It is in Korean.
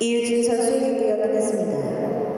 이유진 선수의 경기가 끝났습니다.